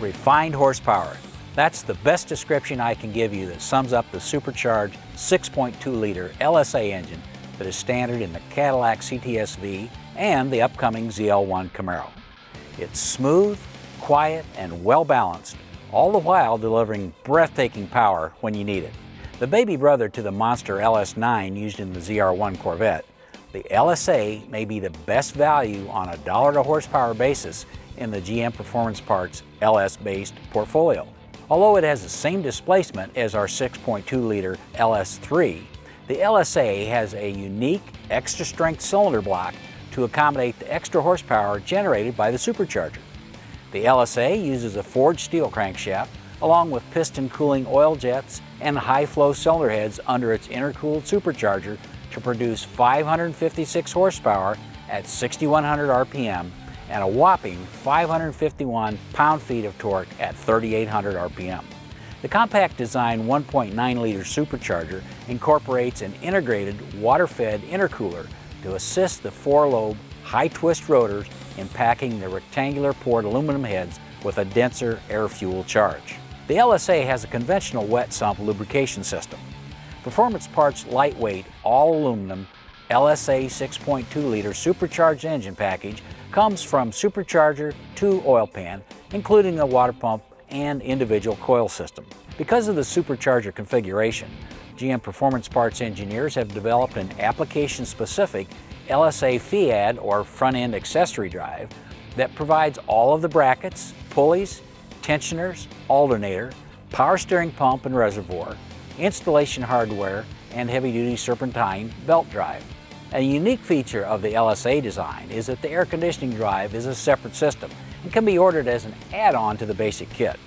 refined horsepower. That's the best description I can give you that sums up the supercharged 6.2 liter LSA engine that is standard in the Cadillac CTS-V and the upcoming ZL1 Camaro. It's smooth, quiet, and well balanced, all the while delivering breathtaking power when you need it. The baby brother to the monster LS9 used in the ZR1 Corvette, the LSA may be the best value on a dollar to horsepower basis in the GM Performance Parts LS-based portfolio. Although it has the same displacement as our 6.2 liter LS3, the LSA has a unique extra strength cylinder block to accommodate the extra horsepower generated by the supercharger. The LSA uses a forged steel crankshaft along with piston cooling oil jets and high flow cylinder heads under its intercooled supercharger to produce 556 horsepower at 6100 RPM and a whopping 551 pound-feet of torque at 3800 RPM. The compact design 1.9 liter supercharger incorporates an integrated water-fed intercooler to assist the four-lobe high-twist rotors in packing the rectangular port aluminum heads with a denser air-fuel charge. The LSA has a conventional wet sump lubrication system. Performance Parts lightweight all aluminum LSA 6.2 liter supercharged engine package comes from supercharger to oil pan, including a water pump and individual coil system. Because of the supercharger configuration, GM Performance Parts engineers have developed an application-specific LSA FEAD or front-end accessory drive that provides all of the brackets, pulleys, tensioners, alternator, power steering pump and reservoir, installation hardware, and heavy-duty serpentine belt drive. A unique feature of the LSA design is that the air conditioning drive is a separate system and can be ordered as an add-on to the basic kit.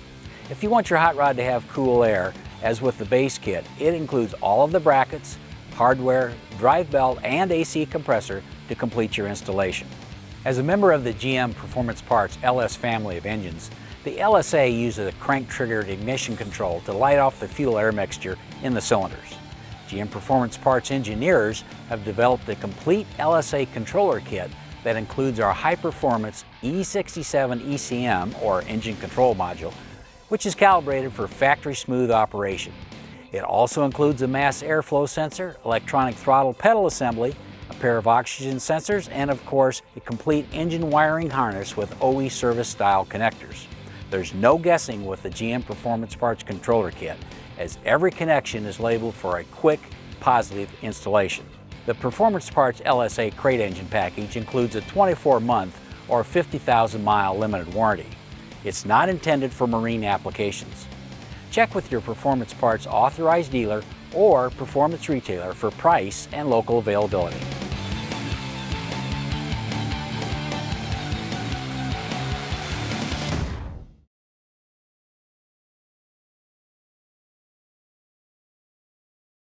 If you want your hot rod to have cool air, as with the base kit, it includes all of the brackets, hardware, drive belt, and AC compressor to complete your installation. As a member of the GM Performance Parts LS family of engines, the LSA uses a crank-triggered ignition control to light off the fuel air mixture in the cylinders. GM Performance Parts engineers have developed a complete LSA controller kit that includes our high-performance E67 ECM, or engine control module, which is calibrated for factory smooth operation. It also includes a mass airflow sensor, electronic throttle pedal assembly, a pair of oxygen sensors, and of course, a complete engine wiring harness with OE service style connectors. There's no guessing with the GM Performance Parts controller kit, as every connection is labeled for a quick, positive installation. The Performance Parts LSA crate engine package includes a 24-month or 50,000 mile limited warranty. It's not intended for marine applications. Check with your Performance Parts authorized dealer or performance retailer for price and local availability.